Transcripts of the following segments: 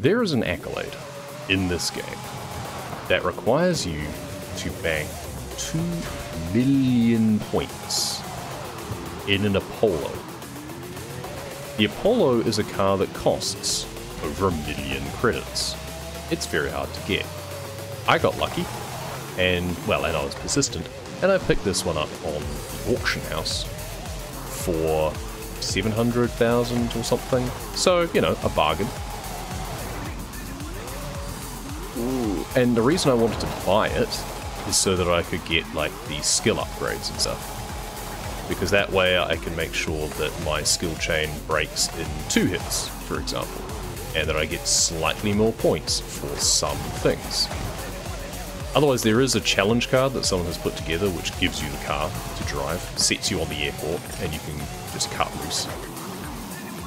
There is an accolade in this game that requires you to bank 2 million points in an Apollo. The Apollo is a car that costs over a million credits. It's very hard to get. I got lucky, and well, and I was persistent, and I picked this one up on the auction house for 700,000 or something. So, you know, a bargain. And the reason I wanted to buy it is so that I could get like the skill upgrades and stuff. Because that way I can make sure that my skill chain breaks in two hits, for example, and that I get slightly more points for some things. Otherwise, there is a challenge card that someone has put together which gives you the car to drive, sets you on the airport, and you can just cut loose.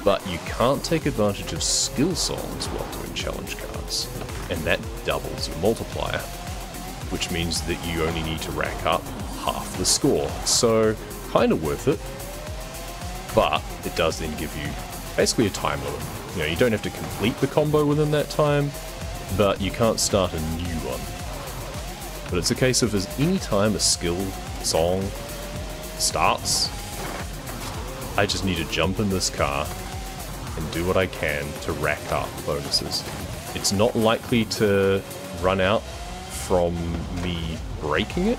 But you can't take advantage of skill songs while doing challenge cards, and that doubles your multiplier, which means that you only need to rack up half the score. So, kind of worth it, but it does then give you basically a time limit. You know, you don't have to complete the combo within that time, but you can't start a new one but it's a case of as any time a skill song starts, I just need to jump in this car and do what I can to rack up bonuses. It's not likely to run out from me breaking it.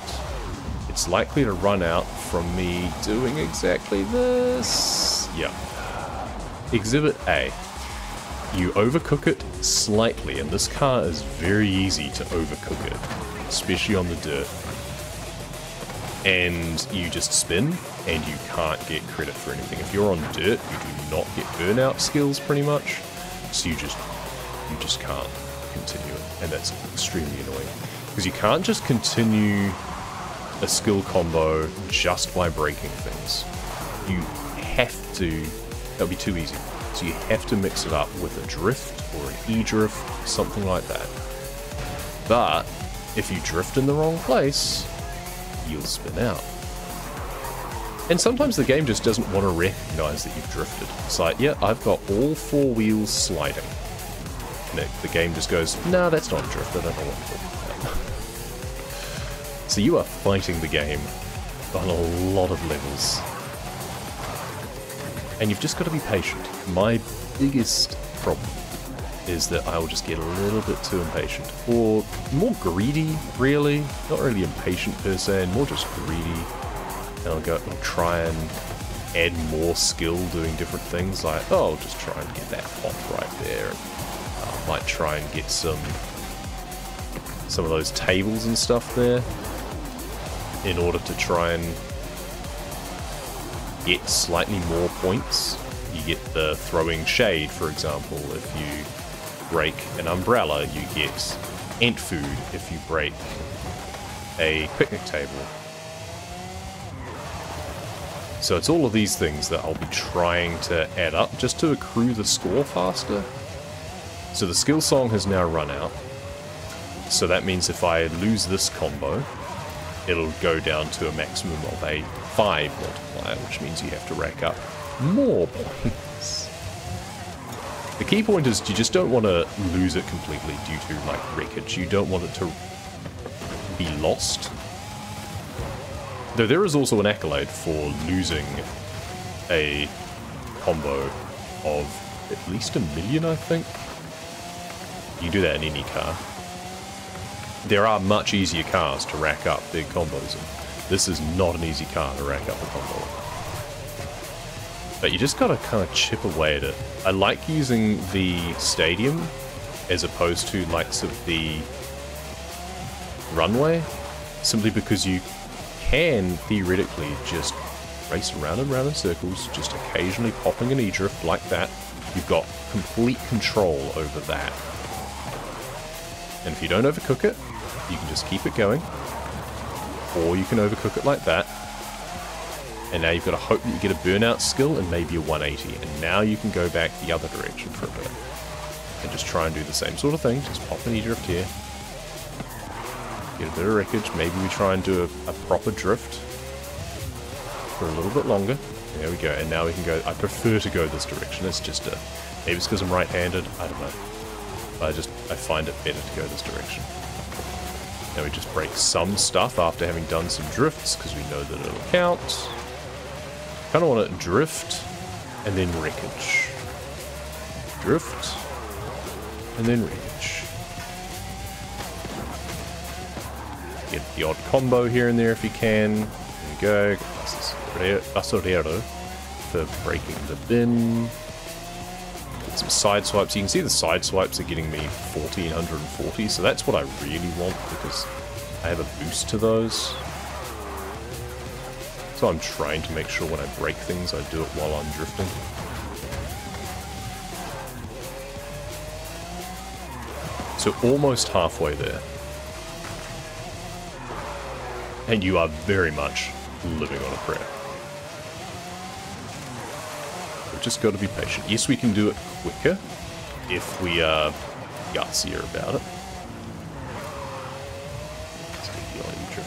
It's likely to run out from me doing exactly this. Yeah. Exhibit A. You overcook it slightly, and this car is very easy to overcook it especially on the dirt. And you just spin, and you can't get credit for anything. If you're on dirt, you do not get burnout skills pretty much, so you just you just can't continue it, and that's extremely annoying. Because you can't just continue a skill combo just by breaking things. You have to, that'll be too easy. So you have to mix it up with a drift or an E-drift, something like that. But if you drift in the wrong place, you'll spin out. And sometimes the game just doesn't want to recognize that you've drifted. It's like, yeah, I've got all four wheels sliding. And the game just goes, no, nah, that's not a drift, I don't know what to about. so you are fighting the game on a lot of levels. And you've just got to be patient. My biggest problem is that I will just get a little bit too impatient. Or more greedy, really. Not really impatient per se, and more just greedy. And I'll go and try and add more skill doing different things, like, oh, I'll just try and get that pop right there. Uh, I might try and get some some of those tables and stuff there in order to try and get slightly more points. You get the throwing shade, for example, if you break an umbrella, you get ant food if you break a picnic table. So it's all of these things that I'll be trying to add up just to accrue the score faster. So the skill song has now run out. So that means if I lose this combo, it'll go down to a maximum of a 5 multiplier, which means you have to rack up more points. The key point is you just don't want to lose it completely due to like wreckage. You don't want it to be lost. Though there is also an accolade for losing a combo of at least a million, I think. You do that in any car. There are much easier cars to rack up big combos in. This is not an easy car to rack up a combo but you just gotta kind of chip away at it. I like using the stadium as opposed to likes of the runway, simply because you can theoretically just race around and around in circles, just occasionally popping an E-drift like that. You've got complete control over that. And if you don't overcook it, you can just keep it going. Or you can overcook it like that, and now you've got to hope that you get a burnout skill and maybe a 180. And now you can go back the other direction for a bit. And just try and do the same sort of thing. Just pop an E-drift here. Get a bit of wreckage. Maybe we try and do a, a proper drift for a little bit longer. There we go. And now we can go... I prefer to go this direction. It's just a... Maybe it's because I'm right-handed. I don't know. I just, I find it better to go this direction. Now we just break some stuff after having done some drifts, because we know that it'll count. Kind of want to drift, and then wreckage. Drift, and then wreckage. Get the odd combo here and there if you can. There you go. Basurero for breaking the bin. Get some side swipes. You can see the side swipes are getting me 1440, so that's what I really want because I have a boost to those. So I'm trying to make sure when I break things, I do it while I'm drifting. So almost halfway there. And you are very much living on a prayer. We've just got to be patient. Yes, we can do it quicker if we are gutsier about it. Let's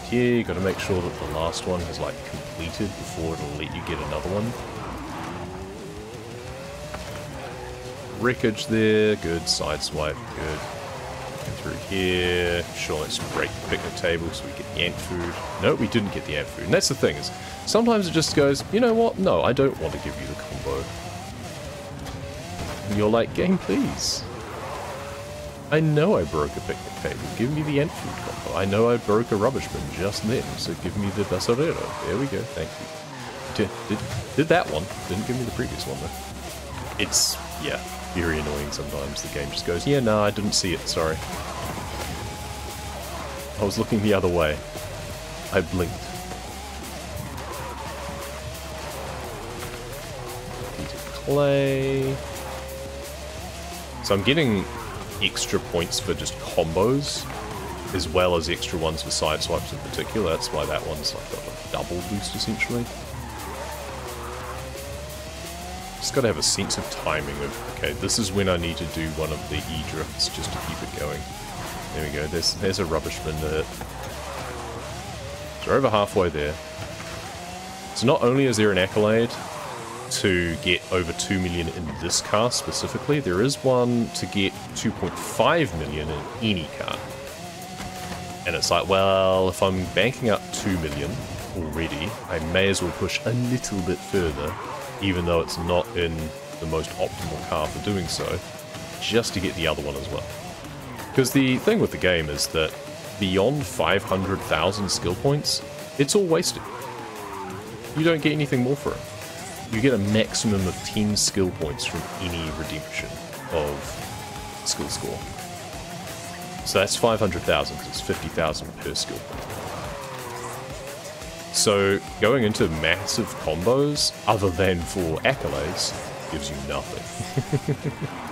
here. Got to make sure that the last one has like completed before it'll let you get another one. Wreckage there. Good. Side swipe. Good through here. Sure, let's break the picnic table so we get the ant food. No, we didn't get the ant food. And that's the thing is, sometimes it just goes, you know what? No, I don't want to give you the combo. And you're like, game, please. I know I broke a picnic table. Give me the ant combo. I know I broke a rubbish bin just then, so give me the basurero. There we go. Thank you. Did, did, did that one. Didn't give me the previous one, though. It's, yeah, very annoying sometimes. The game just goes, yeah, no, I didn't see it, sorry. I was looking the other way. I blinked. clay. So I'm getting extra points for just combos, as well as extra ones for side swipes in particular. That's why that one's like got a double boost essentially. Just got to have a sense of timing of, okay, this is when I need to do one of the E-drifts just to keep it going. There we go, there's, there's a rubbish bin to hit. So we're over halfway there. So not only is there an accolade to get over 2 million in this car specifically, there is one to get 2.5 million in any car. And it's like, well, if I'm banking up 2 million already, I may as well push a little bit further even though it's not in the most optimal car for doing so, just to get the other one as well. Because the thing with the game is that beyond 500,000 skill points, it's all wasted. You don't get anything more for it. You get a maximum of 10 skill points from any redemption of skill score. So that's 500,000, because it's 50,000 per skill point. So going into massive combos, other than for accolades, gives you nothing.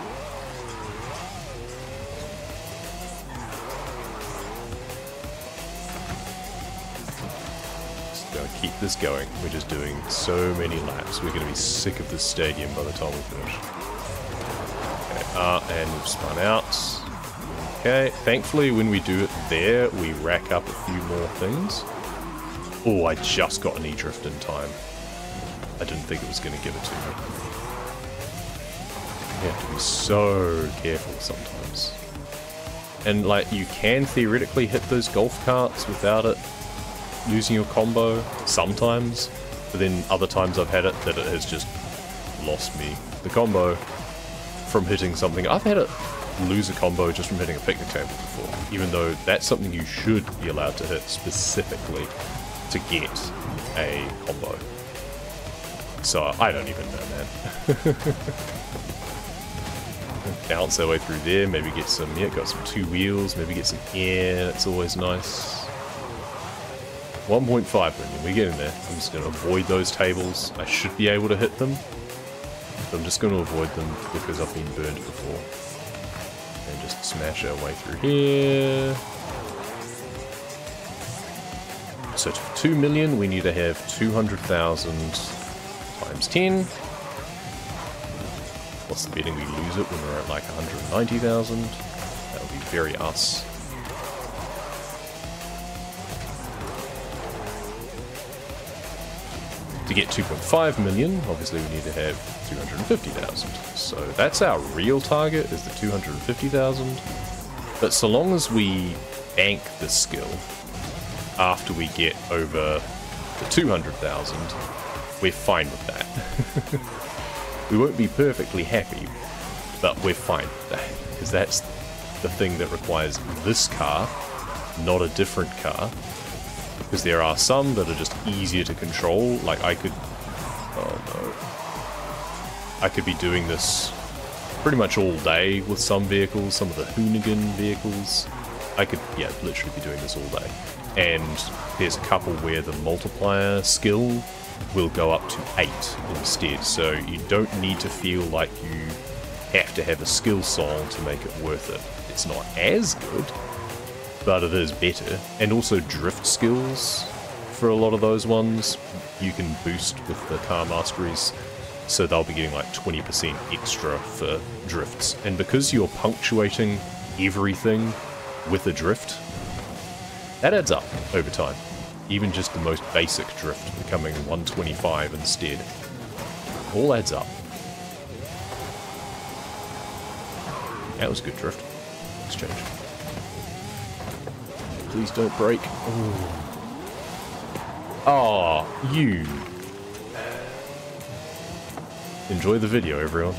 gonna keep this going. We're just doing so many laps. We're gonna be sick of this stadium by the time we finish. Okay, uh, and we've spun out. Okay, thankfully when we do it there, we rack up a few more things. Oh, I just got an E-Drift in time. I didn't think it was going to give it to me. You have to be so careful sometimes. And, like, you can theoretically hit those golf carts without it losing your combo sometimes, but then other times I've had it that it has just lost me the combo from hitting something. I've had it lose a combo just from hitting a picnic table before, even though that's something you should be allowed to hit specifically to get a combo. So I don't even know, man. Bounce our way through there, maybe get some, yeah, got some two wheels, maybe get some air, that's always nice. 1.5 million, we get in there. I'm just going to avoid those tables. I should be able to hit them. But I'm just going to avoid them because I've been burned before. And just smash our way through here. So for 2 million, we need to have 200,000 times 10. What's the betting we lose it when we're at like 190,000? That would be very us. To get 2.5 million, obviously we need to have 250,000. So that's our real target, is the 250,000. But so long as we bank the skill after we get over the 200,000, we're fine with that. we won't be perfectly happy, but we're fine with that. Because that's the thing that requires this car, not a different car. Because there are some that are just easier to control. Like I could... Oh no. I could be doing this pretty much all day with some vehicles, some of the Hoonigan vehicles. I could, yeah, literally be doing this all day. And there's a couple where the multiplier skill will go up to 8 instead, so you don't need to feel like you have to have a skill song to make it worth it. It's not as good, but it is better. And also drift skills for a lot of those ones, you can boost with the car masteries, so they'll be getting like 20% extra for drifts. And because you're punctuating everything with a drift, that adds up over time. Even just the most basic drift becoming 125 instead. All adds up. That was a good drift. Exchange. Please don't break. Oh, you. Enjoy the video, everyone.